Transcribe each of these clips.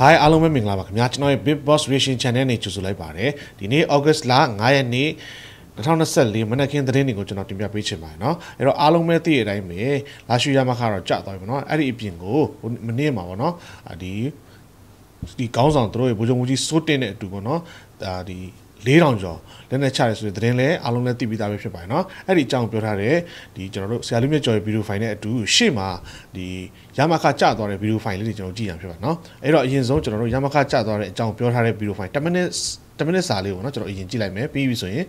Hi အားလုံးပဲမင်္ဂလာပါခင်ဗျာကျွန်တော်ရဲ့ Big Boss Reaction Channel နဲ့ကြိုဆိုလိုက်ပါတယ်ဒီနေ့ August လ9ရက်နေ့2024မနက်ခင်းသတင်းတွေကိုကျွန်တော်တင်ပြပေးချင်ပါတယ်เนาะအဲ့တော့အားလုံးပဲသိရတဲ့အတိုင်းပဲလာရှူရမခါတော့ကြာသွားပြီเนาะအဲ့ဒီအပြင်ကိုမနေ့မှာပေါ့เนาะဒီဒီကောင်းဆောင်တို့ရဲ့ဘိုးချုပ်မကြီးစိုးတင်တဲ့အတူပေါ့เนาะဒါဒီ 4000ကျော်လက်နဲ့ချရဲဆိုတဲ့သတင်းလဲအားလုံးလည်းသိပြီးသားပဲဖြစ်ပါတယ်เนาะအဲ့ဒီအကြောင်းပြောထားတဲ့ဒီကျွန်တော်တို့ဆရာလူမြတ်ကျော်ရဲ့ဗီဒီယိုဖိုင်နဲ့အတူရှေ့မှာဒီရမခကျသွားတဲ့ဗီဒီယိုဖိုင်လေးတွေကျွန်တော်ကြည့်ရမှာဖြစ်ပါတယ်เนาะအဲ့တော့အရင်ဆုံးကျွန်တော်တို့ရမခကျသွားတဲ့အကြောင်းပြောထားတဲ့ဗီဒီယိုဖိုင်10 minutes 10 minutes စာလေးပေါ့เนาะကျွန်တော်အရင်ကြည့်လိုက်မယ်ပြီးပြီဆိုရင်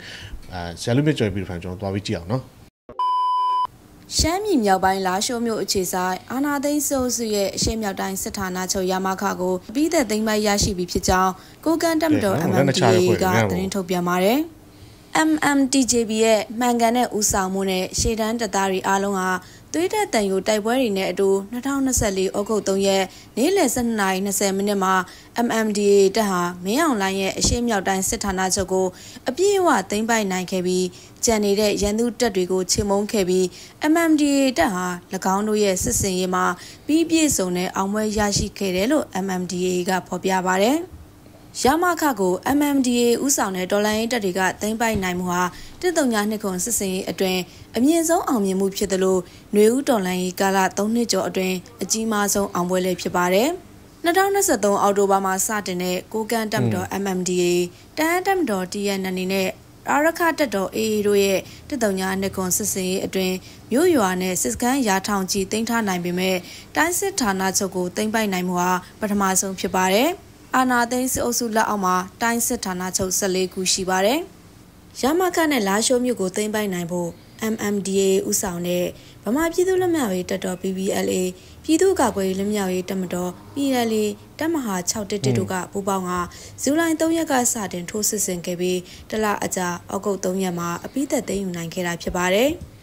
အဲဆရာလူမြတ်ကျော်ရဲ့ဗီဒီယိုဖိုင်ကျွန်တော်သွားပြီးကြည့်အောင်เนาะ ရှမ်းပြည်မြောက်ပိုင်းလာရှိုးမြို့အခြေဆိုင်အာနာသိန်းစိုးစုရဲ့အရှေ့မြောက်တိုင်းစစ်ဌာနချုပ်ရမခကိုပြီးတဲ့သိမ်းပိုက်ရရှိပြီဖြစ်ကြောင်းကိုကန်တက်မတော် MMDA ကသတင်းထုတ်ပြန်ပါတယ်။ MMTJB ရဲ့မှန်ကန်တဲ့ဦးဆောင်မှုနဲ့ရှေ့တန်းတပ်သားတွေအားလုံးဟာ သွေးတက်တန်ယူတိုက်ပွဲတွေနဲ့အတူ2024ဩဂုတ်3ရက်နေ့လယ်12:20မိနစ်မှာ MMDA တပ်ဟာမင်းအောင်လိုင်းရဲ့အရှိမြောက်တိုင်းစစ်ဌာနချုပ်ကိုအပြည့်အဝသိမ်းပိုက်နိုင်ခဲ့ပြီးကြံနေတဲ့ရန်သူတပ်တွေကိုချေမှုန်းခဲ့ပြီး MMDA တပ်ဟာ၎င်းတို့ရဲ့စစ်စင်ရေးမှာပြီးပြည့်စုံတဲ့အောင်ပွဲရရှိခဲ့တယ်လို့ MMDA ကဖော်ပြပါတယ်။ ရမခကို MMDA ဥဆောင်တဲ့ဒေါ်လာရင်းတပ်တွေကသိမ်းပိုက်နိုင်မှုဟာတစ်တုံညာနှစ်ခွန်စစ်စင်ရေးအတွင်းအမြင့်ဆုံးအောင်မြင်မှုဖြစ်သလိုຫນွေဦးဒေါ်လာရင်းကာလ3နှစ်ကျော်အတွင်းအကြီးမားဆုံးအောင်ပွဲလေးဖြစ်ပါတယ်။2023အောက်တိုဘာမှာစတင်တဲ့ကိုကန်တက်မတော် MMDA တန်းတက်မတော် TNN နဲ့အာရခတက်တော် AA တို့ရဲ့တစ်တုံညာနှစ်ခွန်စစ်စင်ရေးအတွင်းမြို့ရွာနဲ့စစ်ကမ်းရာထောင်ကြီးတင်ထားနိုင်ပေမဲ့တိုင်းစစ်ဌာနချုပ်ကိုတင်ပိုက်နိုင်မှုဟာပထမဆုံးဖြစ်ပါတယ်။ အာနာသိန်းစစ်အုပ်စုလက်အောက်မှာတိုင်းစစ်ဌာနချုပ်14ခုရှိပါတယ်။ရမခနဲ့လာရှိုးမြို့ကိုသိမ်းပိုက်နိုင်ဖို့ MMDA ဥဆောင်တဲ့ဗမာပြည်သူ့လက်မြောက်ရေးတပ်တော် PPLA ပြည်သူ့ကာကွယ်ရေးလက်မြောက်ရေးတပ်မတော် PLA တပ်မဟာ6တစ်တစ်တို့ကပူးပေါင်းကဇူလိုင်3ရက်ကစတင်ထိုးစစ်ဆင်ခဲ့ပြီးတလအကြာဩဂုတ်3ရက်မှာအပိသက်သိမ်းယူနိုင်ခဲ့တာဖြစ်ပါတယ်။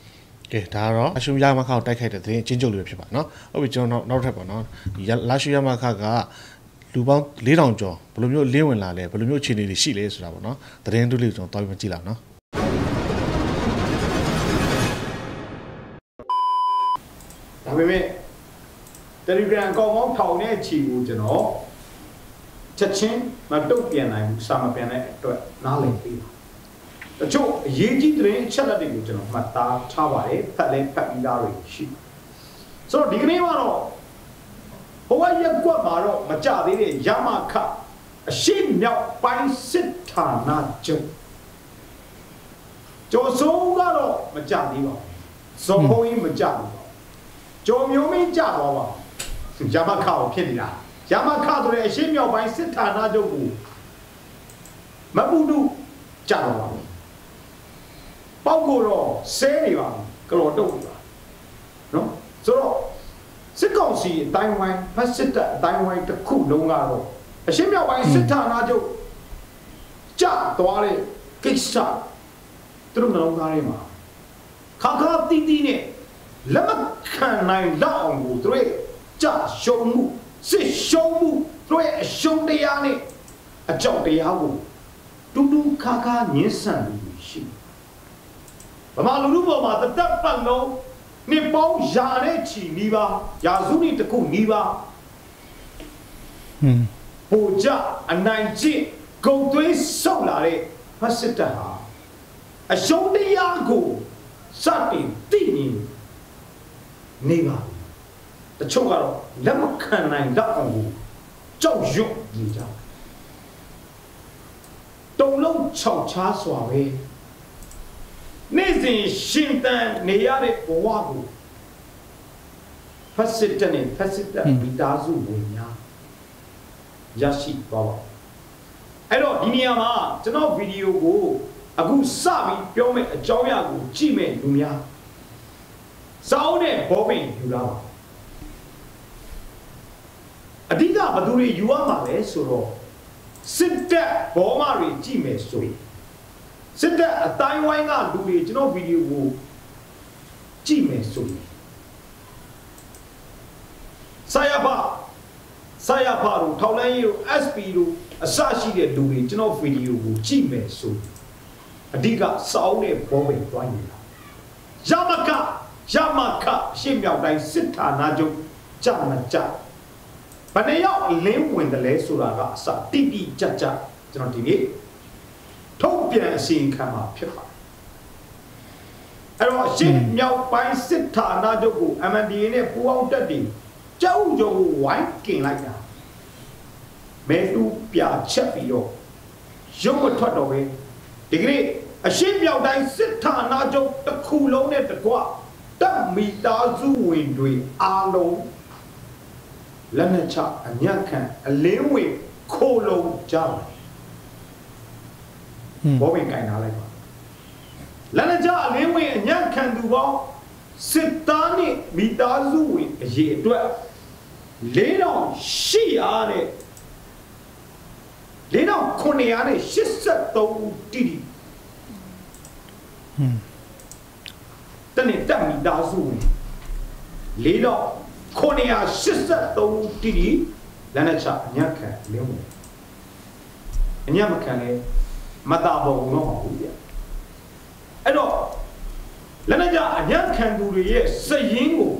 ကဲဒါကတော့အရှုရမခကိုတိုက်ခိုက်တဲ့သတင်းအချင်းချုပ်လေးဖြစ်ပါနော်။ဟုတ်ပြီကျွန်တော်နောက်ထပ်ပါနော်။ဒီလာရှုရမခက လူပေါင်း4000ကျော်ဘယ်လိုမျိုးလင်းဝင်လာလဲဘယ်လိုမျိုးအခြေအနေတွေရှိလဲဆိုတာပေါ့နော်သတင်းတူးလေးကျွန်တော်တွားပြီးကြည့်လာနော်ဒါပေမဲ့ Telegram အကောင့်ပေါင်းထောင်တဲ့ချီကိုကျွန်တော်ချက်ချင်းမတုတ်ပြန်နိုင်ဘူးစာမပြန်တဲ့အတွက်နားလည်ပေးပါတချို့အရေးကြီးတဲ့အချက်လက်တွေကိုကျွန်တော်မှတ်သားထားပါတယ်ဖတ်လဲဖတ်ပြီးသားတွေရှိဆိုတော့ဒီကနေ့မှာတော့ဘ ဝရက်ကွက်မှာတော့မကြသေးတဲ့ရမခအရှိမြောက်ပိုင်းစစ်ဌာနချုပ်ကျော်စိုးကတော့မကြသေးပါဘူးဇော်ဘုံကြီးမကြဘူးပါကျော်မျိုးမင်းကြသွားပါရမခကိုဖြစ်နေတာရမခဆိုတဲ့အရှိမြောက်ပိုင်းစစ်ဌာနချုပ်ကိုမပူတုကြတော့ပါဘူးပေါက်ကိုတော့ဆဲနေပါဘူးကလော်တုတ်ပါနော်ဆိုတော့ စစ်ကောင်စီအတိုင်းဝိုင်းဖက်စစ်တပ်အတိုင်းဝိုင်းတစ်ခုလုံးကတော့အရှင်းမြောက်ပိုင်းစစ်ဌာနချုပ်ကြသွားတဲ့ကိစ္စသူတို့နှလုံးသားထဲမှာခါခါတီးတီးနဲ့လက်မခံနိုင်တော့အောင်ကိုသူတို့ကြရှုံမှုစစ်ရှုံမှုသူတို့အရှုံးတရားနဲ့အကြောက်တရားကိုတူတူခါခါညှင်းဆန်လို့ရှိဗမာလူလူပေါ်မှာတသက်ပတ်လုံး နှစ်ပေါင်းရာနဲ့ချီနီးပါရာစုနှစ်တစ်ခုနီးပါဟွန်းပိုကြအနိုင်ကျင့်ဂုံသွေးဆုပ်လာတဲ့ဖတ်စစ်တပ်ဟာအရှုံးတရားကိုစတင်သိမြင်နေပါတချို့ကတော့လက်မခံနိုင်တော့အောင်ကိုကြောက်ရွံ့နေကြတုံလုံးခြောက်ချားစွာပဲ နေ့စဉ်ရှင်တန်နေရတဲ့ဘဝကိုဖက်စစ်တနဲ့ဖက်စစ်တမိသားစုဝင်များရရှိသွားပါအဲ့တော့ဒီနေရာမှာကျွန်တော်ဗီဒီယိုကိုအခုစပြီးပြောမယ့်အကြောင်းအရာကိုကြည့်မဲ့လူများစောင်းတဲ့ဘောပင်ယူလာပါအဓိကဘသူတွေယူရမှာလဲဆိုတော့စစ်တပ်ဘောမတွေကြည့်မယ်ဆိုရင် စစ်တပ်အတိုင်းဝိုင်းကလူတွေကျွန်တော်ဗီဒီယိုကိုကြည့်မယ်ဆိုရင်ဆာယဖဆာယဖတို့ထောက်လန်းရေးတို့ SP တို့အစရှိတဲ့လူတွေကျွန်တော်ဗီဒီယိုကိုကြည့်မယ်ဆိုအဓိကစောင်းတဲ့ဘောပင်တွိုင်းနေတာရမကရမခရှေ့မြောက်တိုင်းစစ်ဌာနချုပ်ကြမကြဘယ်နှယောက်လင်းဝင်တယ်လဲဆိုတာကအစတိတိကြကြကျွန်တော်ဒီနေ့ ထုတ်ပြန်အစီရင်ခံမှာဖြစ်ပါတယ်အဲ့တော့ရှင်းမြောက်ပိုင်းစစ်ဌာနချုပ်ကို MNDA နဲ့ပူးပေါင်းတက်တည်ကြောက်ကြုံဝိုင်းကင်လိုက်တာမဲတူပြချက်ပြီးတော့ရုပ်မထွက်တော့ပဲဒီကနေ့အရှင်းမြောက်တိုင်းစစ်ဌာနချုပ်တစ်ခုလုံးနဲ့တကွတပ်မီတာစုဝင်တွေအားလုံးလက်နက်ချအညံ့ခံအလင်းဝင်ခိုလုံးကြပါတယ် ဘောဝင်ကင်ထားလိုက်ပါလက်နက်ချအလင်းဝင်အညံ့ခံသူပေါင်းစစ်သားနဲ့မိသားစုဝင်အရေးအတွက်၄တောင်ရှိရတဲ့၄တောင်983ဦးတိတိတနေ့တက်မိသားစုဝင်၄တောင်983ဦးတိတိလက်နက်ချအညံ့ခံလင်းဝင်အညံ့မခံလဲ မတာပေါ်ဘူးတော့မဟုတ်ဘူးဗျအဲ့တော့လက်နက်ချအညံ့ခံသူတွေရဲ့စရင်ကို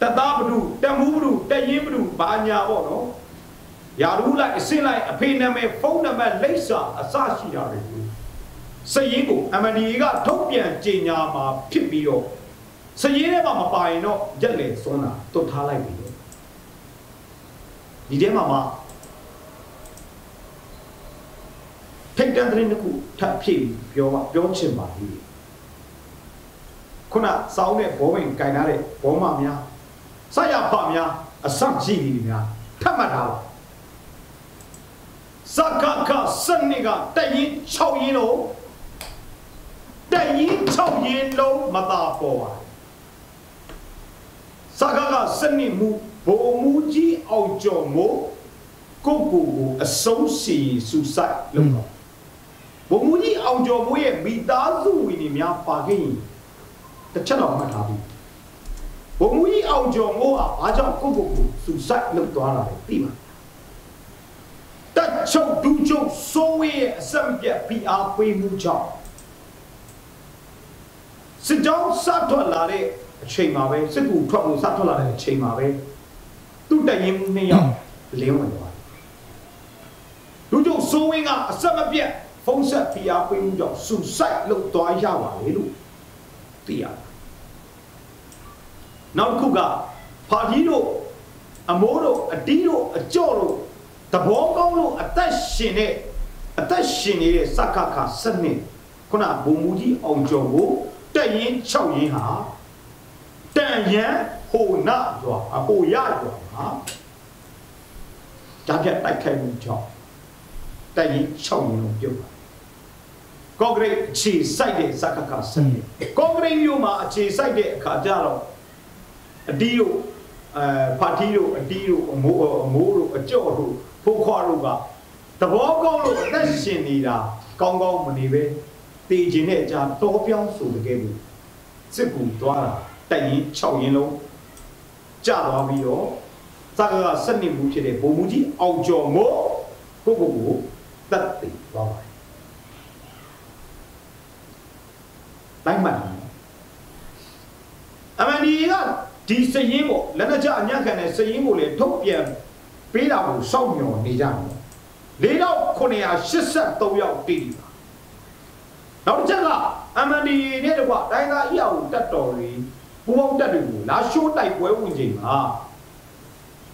တသားဘဒုတမှုဘဒုတရင်ဘဒုဘာညာပေါ့နော်ယာရူးလိုက်အစင်းလိုက်အဖေနာမည်ဖုန်းနံပါတ်လိပ်စာအစရှိတာတွေကိုစရင်ကို MNDA ကထုတ်ပြန်ကြေညာမှာဖြစ်ပြီးတော့စရင်ထဲမှာမပါရင်တော့ရက်လေစွန်းတာတွတ်ထားလိုက်ပြီဒီထဲမှာမှ ထိတ်တန့်တဲ့တစ်ခုထပ်ဖြည့်ပြောပြောချင်ပါလိမ့်ခုနစောင်းတဲ့ဘောဝင်ကင်ထားတဲ့ဘောမများဆက်ရဖများအဆန့်ရှိနေများထပ်မှတ်ထားပါစကကစနစ်ကတရင်6ရင်လုံးတရင်6ရင်လုံးမသာပေါ်ပါစကကစနစ်မူဘုံမူကြီးအောင်ကျော်မို့ကိုကိုကိုအဆုံးစီစူဆိုင်လုံးတော့ ဘုံမူကြီးအောင်ကျော်မို့ရဲ့မိသားစုဝင်တွေများပါခဲ့ရင်တစ်ချက်တော့မှတ်ထားပြီဘုံမူကြီးအောင်ကျော်မို့ကဘာကြောင့်ကိုကိုကိုစူဆိုင်လုံးသွားတာလဲသိမှာတက်ချုပ်ဒူးချုပ်စိုးဝေးရဲ့အစံပြတ် PR ပေးမှုကြောင့်စစ်ကြောင်းစထွက်လာတဲ့အချိန်မှာပဲစစ်ကူထွက်ဖို့စထွက်လာတဲ့အချိန်မှာပဲသူ့တရင်မှုနှစ်ယောက်လင်းဝင်သွားဒူးချုပ်စိုးဝင်းကအစမပြတ် ဖုံးဆက် PR ပေးမှုကြောင့်စူဆိုင်လုပ်သွားရပါလေလို့သိရတယ်နောက်တစ်ခုကပါတီတို့အမိုးတို့အတီးတို့အကြော့တို့တဘောကောင်းလို့အသက်ရှင်တဲ့အသက်ရှင်နေတဲ့စက္ကခစနစ်ခုနဘုံမူကြီးအောင်ကျော်ကိုတက်ရင်6ရင်ဟာတန်ရန်ဟိုနာရွာအဟိုရရွာဟာဒါပြတိုက်ခိုက်မှုကြောင့်တက်ရင်6ရင်လုံးပြုတ်ပါ ကော့ဂရိတ်အခြေစိုက်တဲ့စက္ကခစနစ်ကော့ဂရိတ်မြို့မှာအခြေစိုက်တဲ့အခါကျတော့အတီးတို့အဲပါတီတို့အတီးတို့အမိုးအမိုးတို့အကြော့တို့ဖိုးခွားတို့ကသဘောကောင်းလို့အသက်ရှင်နေတာကောင်းကောင်းမနေပဲတည်ခြင်းနဲ့အကြာတော်ပြောင်းဆိုတကယ်ဘူးစစ်ကူသွားတာတိုက်ရင်6ရင်လုံးကြသွားပြီးတော့သက္ကကစနစ်မှုဖြစ်တဲ့ဘုံမူကြီးအောင်ကျော်မို့ကိုကိုကိုတတ်တည်သွားပါတယ် တိုင်းမှန်တယ်အမှန်ဒီကဒီစရင်ကိုလက်နက်ချအညံ့ခံတဲ့စရင်ကိုလေထုတ်ပြန်ပေးတာကိုစောင့်မျှော်နေကြတယ်၄983ယောက်တည်ပါနောက်တစ်ချက်က MND နဲ့တကွတိုင်းသားအရာကိုတက်တော်တွေပူပေါင်းတက်တွေကိုလာရှိုးတိုက်ပွဲဝင်ချိန်မှာ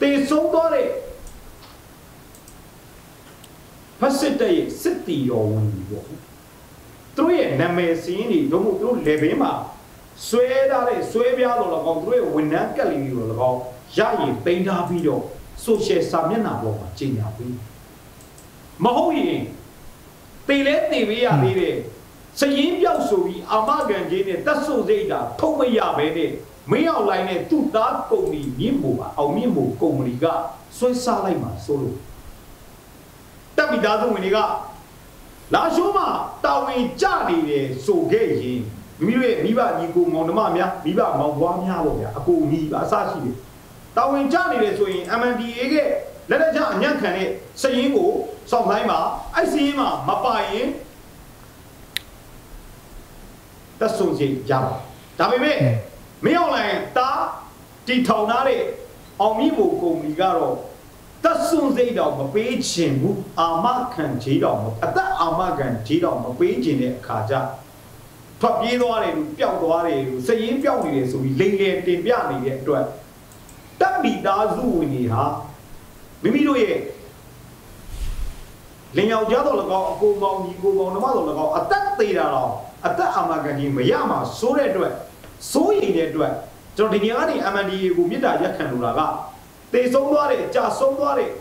တေဆုံးသွားတဲ့ဖက်စစ်တဲ့စစ်တီရောဝင်ပြီပေါ့ သူတို့ရဲ့နာမည်စင်းတွေတို့မို့သူတို့ level မှာဆွဲထားတဲ့ဆွဲပြားတော်၎င်းသူတို့ရဲ့ဝန်ထမ်းကက်လီတော်၎င်းရရင်ပိန်းထားပြီးတော့ social စာမျက်နှာပေါ်မှာကြီးညာပြီးမဟုတ်ရင်တေလဲတေပေးရသေးတယ်စရင်ပြောက်ဆိုပြီးအာမခံကြီးနဲ့တက်ဆုပ်စိတ်တာထုတ်မရဘဲနဲ့မင်းအောင်လိုင်းနဲ့သူ့သားကုမ္ပဏီမြင့်မို့ပါအောင်မြင့်မို့ကုမ္ပဏီကဆွဲစားလိုက်မှာဆိုလို့တက်မိသားစုဝင်တွေက လာရှိုးမှာတာဝန်ကြနေတယ်ဆိုခဲ့ရင်မိမိတို့ရဲ့မိဘညီကိုမောင်နှမများမိဘမောင်ဘွားများပေါ့ဗျာအကိုညီအစရှိတယ်တာဝန်ကြနေတယ်ဆိုရင် MNDA ကလက်လက်ချအညံ့ခံတဲ့စရင်ကိုစောင့်တိုင်းမှာအဲ့စရင်မှာမပါရင်တက်ဆုံစီရပါဒါပေမဲ့မင်းအောင်လိုင်းတာတီထောင်ထားတဲ့အောင်မြင့်ဖို့ကုမ္ပဏီကတော့ သက်စွန်စိတ်တော့မပေးချင်ဘူးအာမခံခြေတော့အသက်အာမခံခြေတော့မပေးချင်တဲ့အခါကျထွက်ပြေးသွားတယ်လို့ပျောက်သွားတယ်လို့စည်ရင်ပျောက်နေတယ်ဆိုပြီးလိမ်လည်တင်ပြနေတဲ့အတွက်တပ်မိသားစုဝင်တွေဟာမိမိတို့ရဲ့လင်ယောက်ျားတော်၎င်းအကိုကောင်းညီကိုကောင်းနှမတော်၎င်းအသက်သေးတာတော့အသက်အာမခံကြီးမရမှာစိုးတဲ့အတွက်စိုးရိမ်တဲ့အတွက်ကျွန်တော်ဒီညကနေ MNDA ကိုမြစ်တာရက်ခံလို့တာက တေဆုံးသွားတယ်ကြာဆုံးသွားတယ်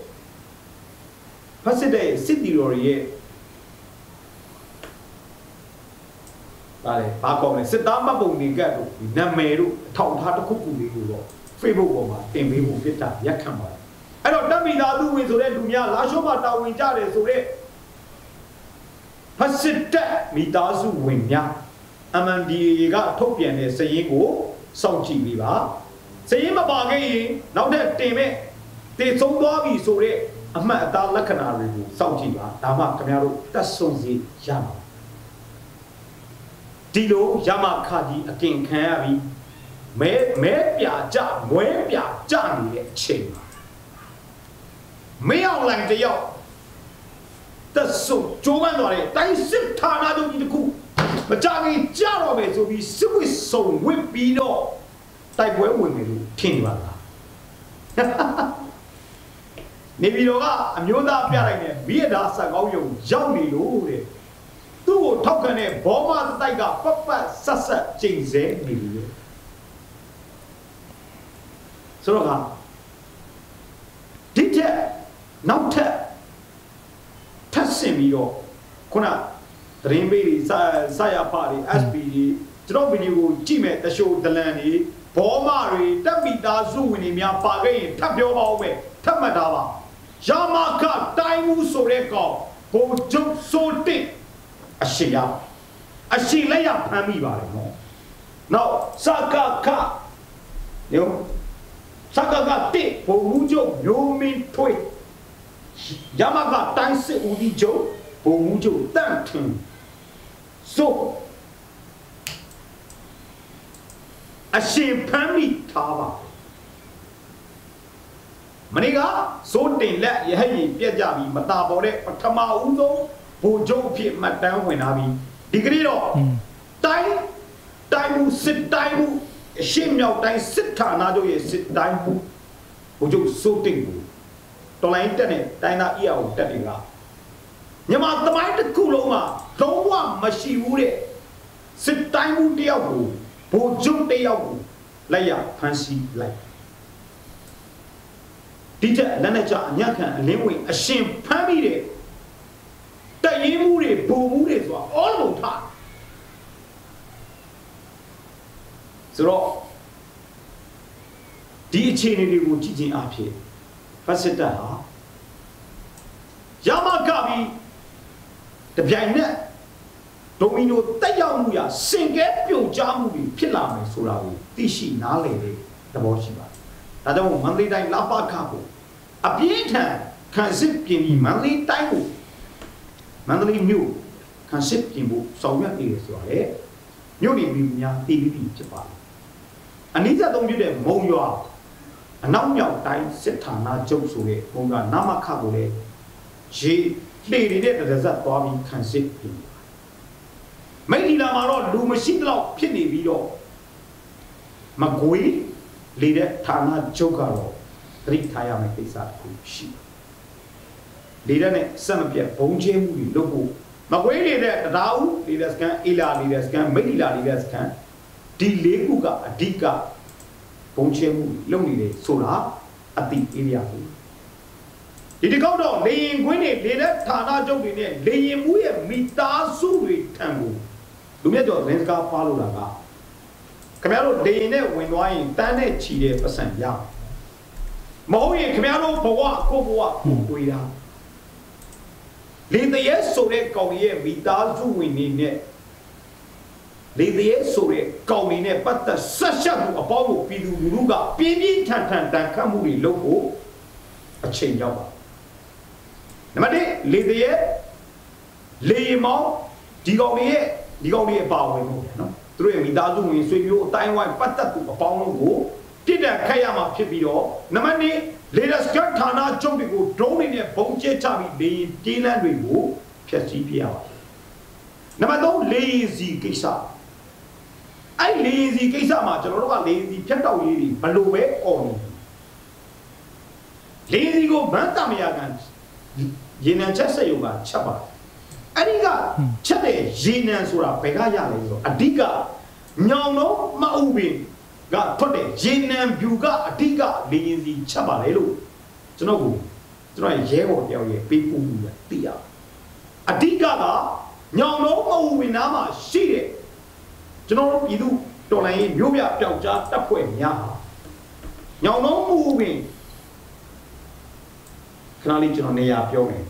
ဖက်စစ်တဲ့စစ်တီတော်ရဲ့ဒါလေဘာကောင်းလဲစစ်သားမပုံနေကတ်တို့နာမည်တို့အထောက်ထားတစ်ခုခုလေးကိုတော့ Facebook ပေါ်မှာတင်ပေးဖို့ဖြစ်တာရက်ခံပါတယ်အဲ့တော့တပ်မိသားစုဝင်ဆိုတဲ့လူများလာရှုံးမှာတာဝန်ကြတယ်ဆိုတဲ့ဖက်စစ်တပ်မိသားစုဝင်များ MNDAA ကထုတ်ပြန်တဲ့စည်ရင်းကိုစောင့်ကြည့်ပြီးပါ စည်ရင်းမပါခဲ့ရင်နောက်ထပ်တင်မဲ့တည်ဆုံးသွားပြီဆိုတဲ့အမှတ်အသားလက္ခဏာတွေကိုစောင့်ကြည့်ပါဒါမှခင်ဗျားတို့တက်ဆုံစီရမှာဒီလိုရမခကြီးအကင်ခံရပြီးမဲမဲပြကြမွဲပြကြနေတဲ့အချိန်မှာမင်းအောင်လိုင်တယောက်တက်ဆုံကြိုးပမ်းသွားတဲ့တိုင်းစစ်ဌာနချုပ်ကြီးတစ်ခုမကြခင်ကြတော့မယ်ဆိုပြီးစစ်ဝစ်စုံဝစ်ပြီးတော့ တိုက်ပွဲဝင်တယ်လို့ထင်နေပါလားနေပြည်တော်ကအမျိုးသားပြလိုက်တဲ့မိရဒါဆက်ကောင်းယုံရောက်နေလို့တဲ့သူ့ကိုထောက်ခံတဲ့ဘောမသတိုက်ကပတ်ပတ်ဆက်ဆက်ကျိန်ဆဲနေပြီလေဆိုတော့ကဒီထက်နောက်ထပ်ထပ်ဆင်ပြီးတော့ခုနသတင်းပေးတွေစာရဖတွေ SP တွေကျွန်တော်ဗီဒီယိုကိုကြည့်မဲ့တရှိုးဒလန်တွေ ဘောမတွေတက်မိသားစုဝင်တွေများပါခဲ့ရင်ထပ်ပြောပါဦးမယ်ထပ်မှတ်ထားပါရမခတိုင်းမှုဆိုတဲ့ကောင်ဘုံကျုပ်စိုးတစ်အရှိရအရှိလက်ရဖမ်းမိပါတယ်နော်နောက်စကခညောစကကတစ်ဘုံမှုကျုပ်မျိုးမင်းထွေးရမကတိုင်းစစ်ဦးဒီကျုပ်ဘုံမှုကျုပ်တန့်ထင်ဆို အရှင်ဖမ်းမိထားပါမနေ့ကစိုးတင်လက်ရဟရင်ပြက်ကြပြီးမတာပေါ်တဲ့ပထမဦးဆုံးဘိုလ်ချုပ်ဖြစ်မှတ်တမ်းဝင်လာပြီးဒီကနေ့တော့တိုင်းတိုင်းမှုစစ်တိုင်းမှုအရှင်းမြောက်တိုင်းစစ်ဌာနချုပ်ရဲ့စစ်တိုင်းမှုဘိုလ်ချုပ်စိုးတင်ကိုတော်လိုင်းတက်နဲ့တိုင်းသားအီယာကိုတက်တွေကမြန်မာသမိုင်းတစ်ခုလုံးမှာလုံးဝမရှိဘူးတဲ့စစ်တိုင်းမှုတယောက်ကို ဘိုလ်ချုပ်တယောက်ကိုလိုက်ရဖမ်းဆီးလိုက်ဒီတက်လက်နဲ့ကြအညံ့ခံအလင်းဝင်အရှင်ဖမ်းပြီးတဲ့တရင်မှုတွေဘုံမှုတွေဆိုတာအောလုံးထားဆိုတော့ဒီအခြေအနေတွေကိုကြည့်ချင်းအဖြစ်ဖက်စစ်တပ်ဟာရမကပြီးတပြိုင်နက် ဒိုမီနိုတက်ရောက်မှုရစင်ကဲပြုတ်ကြားမှုတွေဖြစ်လာမယ်ဆိုတာကိုသိရှိနားလည်တဲ့သဘောရှိပါတယ်ဒါကြောင့်မန္တလေးတိုင်းလာပါခကိုအပြင်းထန်ခံစစ်ပြင်ပြီးမန္တလေးတိုင်းကိုမန္တလေးမြို့ခံစစ်ပြင်ဖို့ဆောင်ရွက်နေတယ်ဆိုတာလေမြို့နေပြည်များတည်ပြီးဖြစ်ပါတယ်အနည်းဆုံးပြတဲ့မုံရွာအနောက်မြောက်တိုင်းစစ်ဌာနချုပ်ဆိုတဲ့ဘုံကနမခကိုလည်းရေလှေနေတဲ့တရဇက်သွားပြီးခံစစ်ပြင် မိတ်ဒီလာမှာတော့လူမရှိတော့ဖြစ်နေပြီးတော့မကွေးလေတဲ့ဌာနချုပ်ကတော့သတိထားရမယ့်ကိစ္စတစ်ခုရှိလေတဲ့နဲ့ဆက်မပြတ်ဘုံကျင်းမှုတွေလုပ်ဖို့မကွေးနေတဲ့တရားဦးလေတဲ့စကန်အီလာလေတဲ့စကန်မိတ်ဒီလာလေတဲ့စကန်ဒီလေးခုကအဓိကဘုံချင်းမှုလုပ်နေတယ်ဆိုတာအတိအေးရဘူးဒီတစ်ခေါက်တော့လေရင်ခွင်းတွေလေတဲ့ဌာနချုပ်တွေနဲ့လေရင်မှုရဲ့မိသားစုတွေထံကို လူမြတ်ကျော်ရင်းစကားပါလို့တာကခင်ဗျားတို့လေရင်နဲ့ဝင်သွားရင်တန်းနဲ့ချီတဲ့ပတ်စံရမဟုတ်ရင်ခင်ဗျားတို့ဘဝကိုဘဝကိုကိုရလေတရဲဆိုတဲ့ကောင်ရဲ့မိသားစုဝင်နေနဲ့လေတရဲဆိုတဲ့ကောင်နေနဲ့ပတ်သက်ဆက်ရှက်မှုအပေါင်းကိုပြည်သူလူထုကပြင်းပြင်းထန်ထန်တန်ခတ်မှုတွေလုပ်ဖို့အချိန်ရောက်ပါနံပါတ်1လေတရဲလေမောင်းဒီကောင်တွေရဲ့ ဒီကောင်တွေရဲ့ပါဝင်မှုနော်သူတို့ရဲ့မိသားစုဝင်ဆွေမျိုးအတိုင်းဝိုင်းပတ်သက်သူအပေါင်းလုံးကိုပြစ်ဒဏ်ခတ်ရမှာဖြစ်ပြီးတော့နံပါတ်1 latest gun ဌာနချုပ်တွေကို drone တွေနဲ့ပုံကျဲချပြီးလေပြေးလန်းတွေကိုဖျက်ဆီးပြရပါတယ်နံပါတ်3လေရင်စီကိစ္စအဲ့လေရင်စီကိစ္စမှာကျွန်တော်တို့ကလေရင်စီဖြတ်တောက်ရေးတွေဘလို့ပဲអော်နေလေရင်စီကိုဗန်းတမယာကန်ရေနံချက်ဆက်ယုံကချက်ပါတယ် အဲ့ဒီကချက်တဲ့ရေနံဆိုတာဘယ်ကရလဲဆိုတော့အဓိကညောင်လုံးမအုပ်ပင်ကထွက်တဲ့ရေနံဖြူကအဓိကလေရင်စီချက်ပါလေလို့ကျွန်တော်ကကျွန်တော်ရဲဘော်တယောက်ရဲ့ပေးပို့မှုရသိရအဓိကကညောင်လုံးမအုပ်ပင်နားမှာရှိတဲ့ကျွန်တော်တို့ပြည်သူတော်လိုင်းရေးမြို့ပြပျောက်ကြားတပ်ဖွဲ့များဟာညောင်လုံးမအုပ်ပင်ခဏလေးကျွန်တော်နေရာပြောမယ်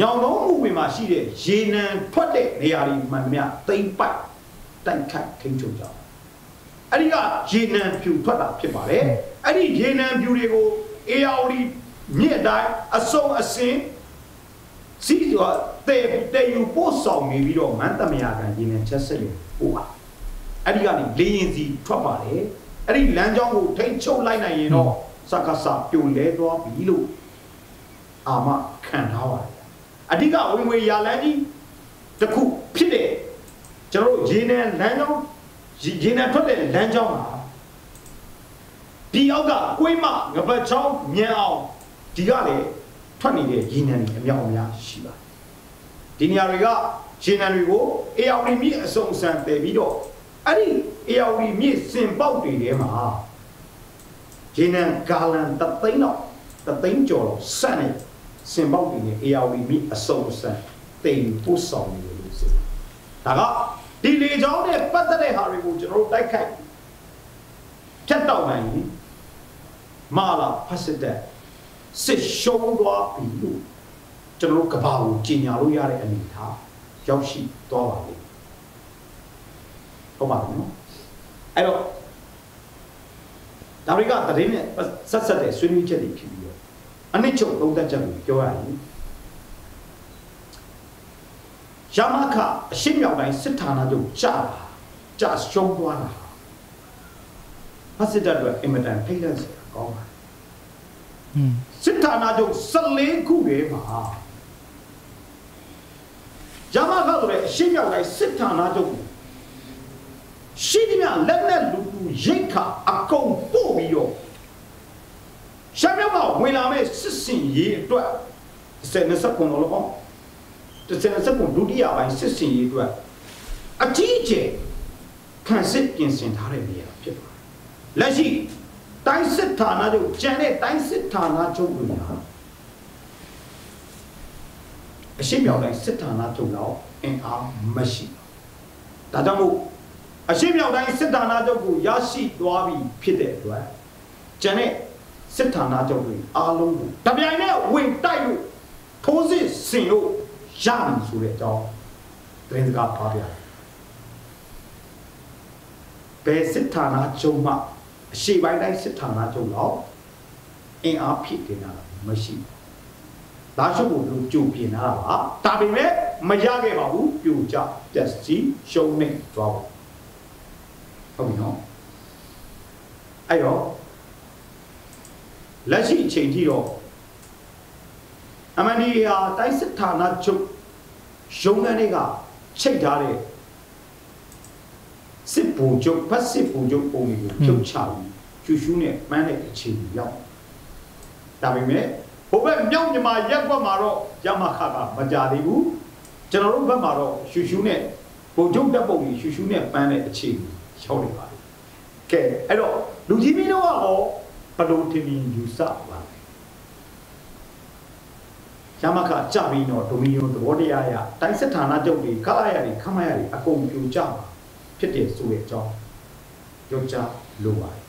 ညောင်လုံးမှုပင်မှာရှိတဲ့ရေနံထွက်တဲ့နေရာတွေမှန်သမျှတိမ့်ပိုက်တိုက်ခတ်ထိန်းချုပ်ကြအောင်အဲ့ဒီကရေနံဖြူထွက်တာဖြစ်ပါတယ်အဲ့ဒီရေနံဖြူတွေကို ARD မြစ်တိုင်းအစုံအစင်စီတော့တေတေယူပို့ဆောင်နေပြီးတော့မန်တမယာကန်ရေနံချက်ဆက်ယူပို့ပါအဲ့ဒီကနေလေရင်စီထွက်ပါတယ်အဲ့ဒီလမ်းကြောင်းကိုထိန်းချုပ်လိုက်နိုင်ရင်တော့စကားစပြိုလဲသွားပြီလို့အာမခံထားပါတယ်အ ဓိကဝင်ငွေရလန်းကြီးတစ်ခုဖြစ်တဲ့ကျွန်တော်တို့ရေနံလမ်းကြောင်းရေနံထွက်တဲ့လမ်းကြောင်းမှာဒီအောက်ကကွေးမငပတ်ချောင်းမြန်အောင်ဒီကလည်းထွက်နေတဲ့ရေနံတွေအမြောက်အများရှိပါတယ်ဒီနေရာတွေကရေနံတွေကို ARD မြစ်အစုံစံတည်ပြီးတော့အဲ့ဒီ ARD မြစ်စင်ပေါက်တွေထဲမှာရေနံဂါလန်တသိန်းတော့တသိန်းကျော်တော့စက်နေ စင်ပေါက်တွေနဲ့ ARD မြစ်အစုံစံတိမ်ပို့ဆောင်နေလို့ဆိုဒါကဒီလေကြောင်းနဲ့ပတ်သက်တဲ့ဟာတွေကိုကျွန်တော်တို့တိုက်ခိုက်ဖြတ်တောက်နိုင်ရင်မာလာဖတ်စစ်တဲ့စစ်ရှုံးသွားပြီလို့ကျွန်တော်တို့ကဘာကိုကြင်ညာလို့ရတဲ့အနေထားရောက်ရှိသွားပါလိမ့်ဟုတ်ပါဘူးနော်အဲ့တော့ဒါတွေကတရင်နဲ့ဆက်ဆက်တဲ့ဆွေးနွေးချက်တွေဖြစ်ပြီးတော့ အနစ်ချုပ်သုံးသက်ချက်ကိုပြောရရင်ရမခအရှိမြောက်တိုင်းစစ်ဌာနချုပ်ကြာတာကြာရှုံးသွားတာဖတ်စစ်တပ်အတွက်အင်မတန်ထိတ်လန့်စရာကောင်းပါတယ်စစ်ဌာနချုပ်14ခုထဲမှာရမခဆိုတဲ့အရှိမြောက်တိုင်းစစ်ဌာနချုပ်ကိုရှိသမျှလက်နဲ့လူလူရိတ်ခါအကုန်ပို့ပြီးတော့ ရှမ်းမြောက်ကဝင်လာမဲ့စစ်စင်ရေးအတွက်19ခုတော့လော19ခုဒုတိယပိုင်းစစ်စင်ရေးအတွက်အကြီးအကျယ်ခံစစ်ပြင်ဆင်ထားတဲ့နေရာဖြစ်ပါတယ်လက်ရှိတိုင်းစစ်ဌာနချုပ်ကျန်တဲ့တိုင်းစစ်ဌာနချုပ်တွေဟာအရှိမြောက်တိုင်းစစ်ဌာနချုပ်တော့အင်အားမရှိဒါကြောင့်မို့အရှိမြောက်တိုင်းစစ်ဌာနချုပ်ကိုရရှိသွားပြီဖြစ်တဲ့အတွက်ကျန်တဲ့ စစ်ဌာနချုပ်တွေအားလုံးကိုတပြိုင်နက်ဝင်တိုက်လို့ထိုးစစ်ဆင်လို့ရမယ်ဆိုတဲ့အကြောင်းသတင်းစကားပါပြတယ်ဘယ်စစ်ဌာနချုပ်မှအရှိပိုင်းတိုင်းစစ်ဌာနချုပ်တော့အင်အားဖြစ်နေတာမရှိဘူးလာရှုပ်ကိုတို့ကြိုပြင်လာတာပါဒါပေမဲ့မရခဲ့ပါဘူးပြိုကျပျက်စီးရှုံးနေသွားပါဟုတ်ပြီနော်အဲ့တော့ လက်ရှိအချိန်ထိတော့အမနီဟာတိုက်စစ်ဌာနချုပ်ရုံးခန်းတွေကချိတ်ထားတဲ့စစ်ဘူချုပ်ဖတ်စစ်ဘူချုပ်ပုံတွေကိုဖြုတ်ချပြီးကျူရှူးနဲ့မှန်းတဲ့အခြေအနေရောက်ဒါပေမဲ့ဟိုဘက်မြောက်မြန်မာရက်ဘက်မှာတော့ရမခကမကြသေးဘူးကျွန်တော်တို့ဘက်မှာတော့ရှူရှူးနဲ့ဘူချုပ်တပ်ပုံတွေရှူရှူးနဲ့ပန်းတဲ့အခြေအနေရောက်နေပါတယ်ကဲအဲ့တော့လူကြီးမင်းတို့ကဟော ဘလို့ထင်မြင်ယူဆပါလဲရမခကြပြီးတော့ဒိုမီယိုသဘောတရားရတိုင်းစစ်ဌာနချုပ်တွေခလာရတွေခမရတွေအကုန်ပြိုကျမှာဖြစ်တယ်ဆိုတဲ့အကြောင်းပြောကြားလိုပါတယ်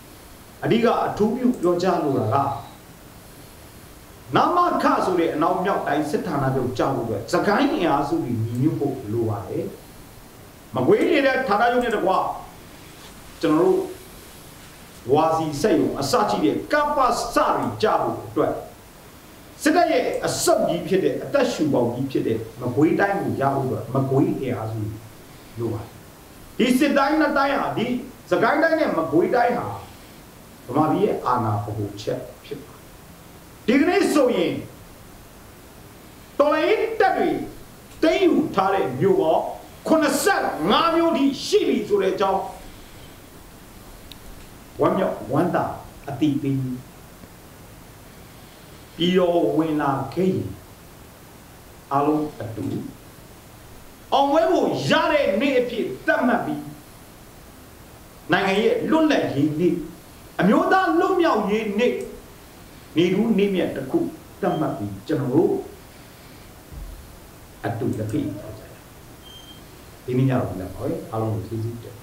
အဓိကအထူးပြုပြောကြားလိုတာကနာမခဆိုတဲ့အနောက်မြောက်တိုင်းစစ်ဌာနချုပ်ကြောက်လို့အတွက်သခိုင်းအင်အားစုတွေညီညွတ်ဖို့လိုပါတယ်မကွေးနေတဲ့ဌာနချုပ်နဲ့တကွာကျွန်တော်တို့ ဝါစီစိတ်ကိုအစကြည့်တဲ့ကပ္ပစရီကြဖို့အတွက်စစ်တပ်ရဲ့အစုပ်ကြီးဖြစ်တဲ့အသက်ရှူပေါင်းကြီးဖြစ်တဲ့မကွေးတိုင်းကိုရဖို့အတွက်မကွေးအင်အားစုလိုပါတယ်ဒီစစ်တိုင်းနှစ်တိုင်းဟာဒီစကိုင်းတိုင်းနဲ့မကွေးတိုင်းဟာဗမာပြည်ရဲ့အာဏာဗဟိုချက်ဖြစ်ပါတယ်ဒီကနေ့ဆိုရင်တော်လိုင်းတက်တွေတိမ့်ယူထားတဲ့မြို့ပေါင်း85မြို့ထိရှိပြီဆိုတဲ့အကြောင်း ဝမ်းမြောက်ဝမ်းသာအတိပေးပြီးတော့ဝင်လာခဲ့ရင်အလုံးအတူအောင်ဝဲကိုရတဲ့နေ့အဖြစ်သတ်မှတ်ပြီးနိုင်ငံရဲ့လွတ်လပ်ရေးနေ့အမျိုးသားလွတ်မြောက်ရေးနေ့နေကူးနေ့မြတ်တစ်ခုသတ်မှတ်ပြီးကျွန်တော်တို့အတူတပိတော့ကြတယ်ဒီနေ့ညတော့လည်းဟောအားလုံးကိုသိသိတယ်